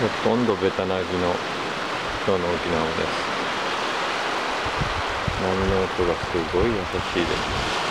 ほとんどベタなぎの今日の沖縄です。波の音がすごい優しいです。